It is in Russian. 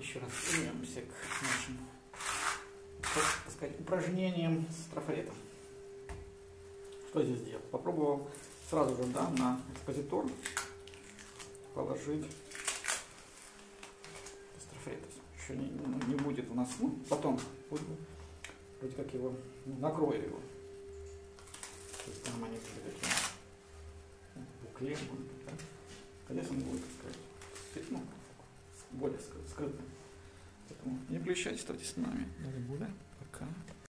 еще раз вернемся к нашим так сказать, упражнениям с трафаретом. Что здесь делать? Попробовал сразу же да, на экспозитор положить трафарет. Еще не, ну, не будет у нас, ну, потом вроде как его, ну, накрою его. То есть там они были такие букле, здесь он будет, более скрытым. Поэтому не включайтесь, оставайтесь с нами. Более. Пока.